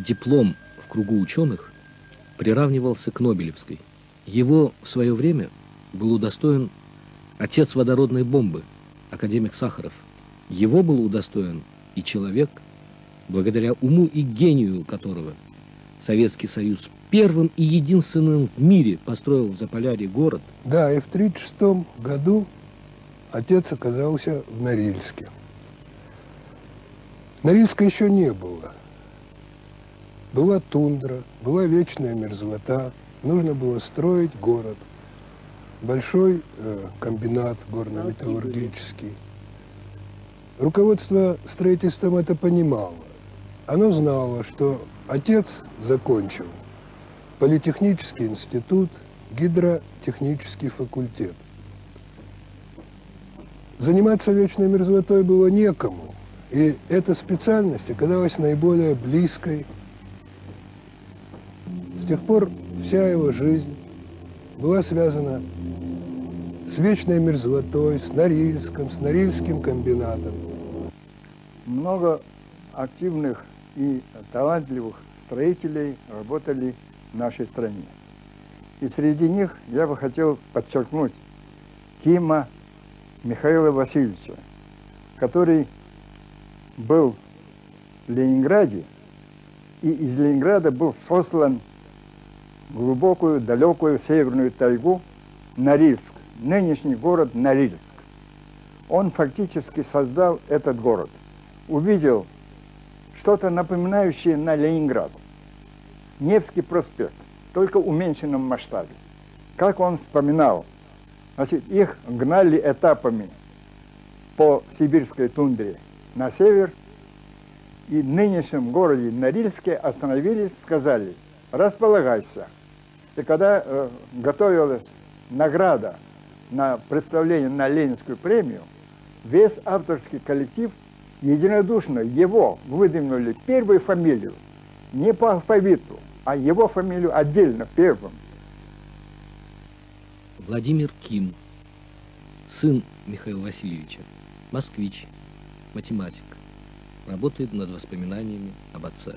Диплом в кругу ученых приравнивался к Нобелевской. Его в свое время был удостоен отец водородной бомбы, академик Сахаров. Его был удостоен и человек, благодаря уму и гению которого Советский Союз первым и единственным в мире построил в Заполярье город. Да, и в 1936 году отец оказался в Норильске. Норильска еще не было. Была тундра, была вечная мерзлота, нужно было строить город. Большой э, комбинат горно-металлургический. Руководство строительством это понимало. Оно знало, что отец закончил Политехнический институт, гидротехнический факультет. Заниматься вечной мерзлотой было некому, и эта специальность оказалась наиболее близкой с тех пор вся его жизнь была связана с вечной мерзлотой, с Норильском, с Норильским комбинатом. Много активных и талантливых строителей работали в нашей стране. И среди них я бы хотел подчеркнуть Кима Михаила Васильевича, который был в Ленинграде, и из Ленинграда был сослан глубокую, далекую северную тайгу Норильск, нынешний город Норильск. Он фактически создал этот город. Увидел что-то напоминающее на Ленинград. Невский проспект, только в уменьшенном масштабе. Как он вспоминал, значит, их гнали этапами по сибирской тундре на север, и в нынешнем городе Норильске остановились, сказали, располагайся. И когда э, готовилась награда на представление на Ленинскую премию, весь авторский коллектив единодушно его выдвинули первую фамилию, не по алфавиту, а его фамилию отдельно, первым. Владимир Ким, сын Михаила Васильевича, москвич, математик, работает над воспоминаниями об отце.